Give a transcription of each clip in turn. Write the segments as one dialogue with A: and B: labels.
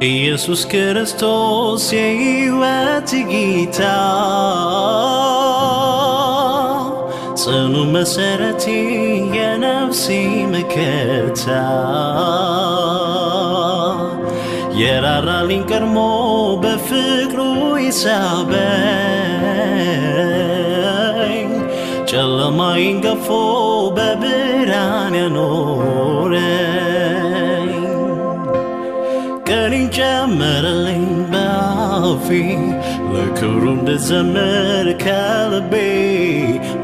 A: ኢየሱስ ክርስቶስ የሕይወት ጌታ። ጽኑ መሠረቴ የነፍሴ መከታ የራራልኝ ቀድሞ በፍቅሩ የሳበኝ። ጨለማዬን ገፎ በብርሃን ያኖረኝ ቀኔን ጨመረልኝ በአፌ ለክብሩ እንድዘምር ከልቤ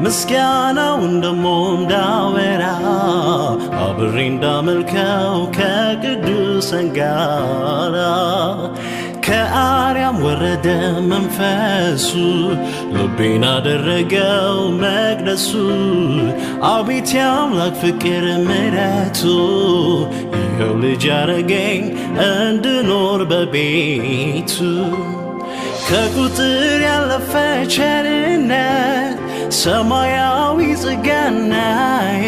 A: ምስጋናውን ደሞ እንዳወራ አብሬ እንዳመልከው ከቅዱሳን ጋራ ከአርያም ወረደ መንፈሱ ልቤን አደረገው መቅደሱ። አቤት የአምላክ ፍቅር ምሕረቱ ይኸው ልጅ ያረገኝ እንድኖር በቤቱ። ከቁጥር ያለፈ ቸርነት ሰማያዊ ጸጋናዬ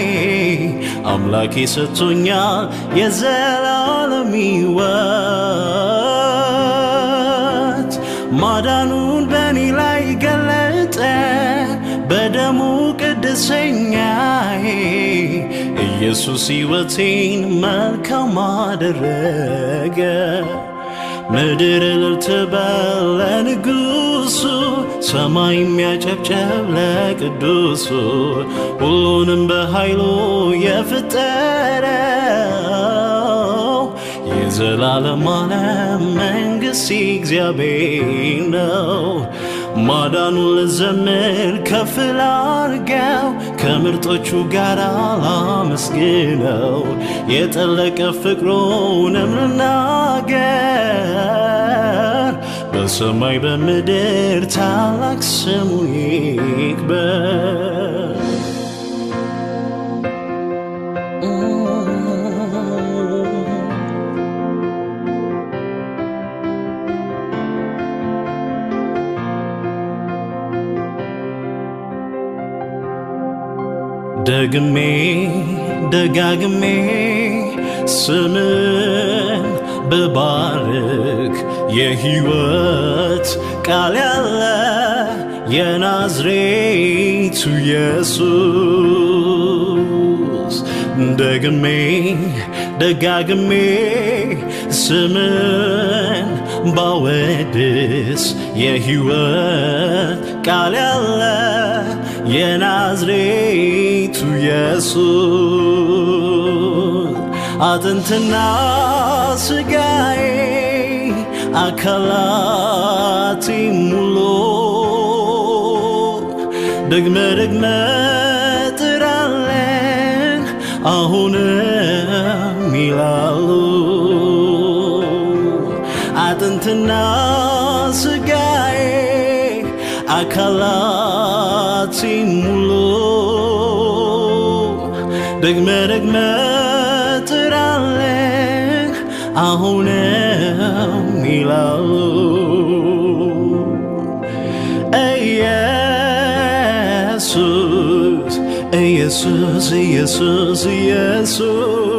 A: አምላኬ ሰጥቶኛል የዘላለም ሕይወት። ማዳኑን በእኔ ላይ ገለጠ በደሙ ቅድሰኛዬ ኢየሱስ ሕይወቴን መልካም አደረገ። ምድር እልል ትበል ለንጉሱ፣ ሰማይ የሚያጨብጨብ ለቅዱሱ፣ ሁሉንም በኃይሉ የፈጠረው የዘላለም ዓለም መንግሥት እግዚአብሔር ነው። ማዳኑን ልዘምር ከፍ ላርገው ከምርጦቹ ጋር ላመስግነው የጠለቀ ፍቅሩንም ልናገር በሰማይ በምድር ታላቅ ስሙ ይክበር። ደግሜ ደጋግሜ ስምን ብባርክ የሕይወት ቃል ያለ የናዝሬቱ ኢየሱስ ደግሜ ደጋግሜ ስምን ባወድስ የሕይወት ቃል ያለ የናዝሬቱ ኢየሱስ አጥንትና ስጋዬ አካላቴ ሙሉ ደግመ ደግመ ጥራለን አሁንም ይላሉ። አጥንትና ስጋዬ ați mulo Deg merek meter alek Ahunem milalo Ei Jesus Ei Jesus, Jesus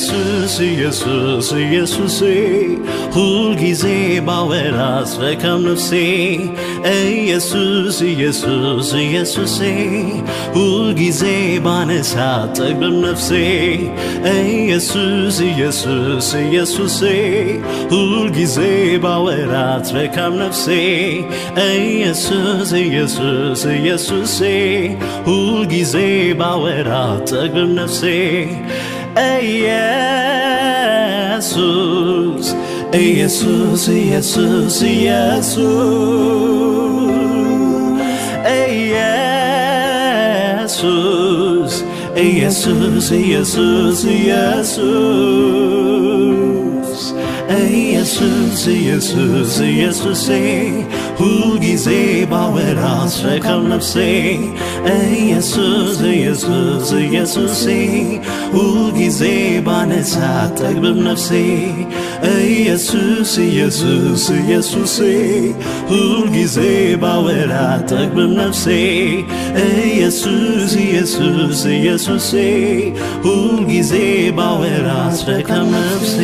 A: Jesus, Jesus, Jesus, Hul gize baweras vekam nefsi Ey Jesus, Jesus, Jesus, Hul gize banesat tegbem nefsi Ey Jesus, Jesus, Jesus, Hul gize baweras vekam nefsi Ey Jesus, Jesus, Jesus, Hul gize bawerat tegbem nefsi Ei, Jesus, Ei, Jesus, Ei, Jesus, Ei, Jesus, Ei, Jesus, Ei, Jesus, Ei, Jesus. ኢየሱስ ኢየሱስ ኢየሱስ ሁልጊዜ ባወራስ ፈካም ነፍሴ። ኢየሱስ ኢየሱስ ኢየሱስ ሁልጊዜ ባነሳ ጠግብም ነፍሴ። ኢየሱስ ኢየሱስ ኢየሱስ ሁልጊዜ ባወራ ጠግብም ነፍሴ። ኢየሱስ ኢየሱስ ኢየሱሴ ሁልጊዜ ባወራ አትረካም ነፍሴ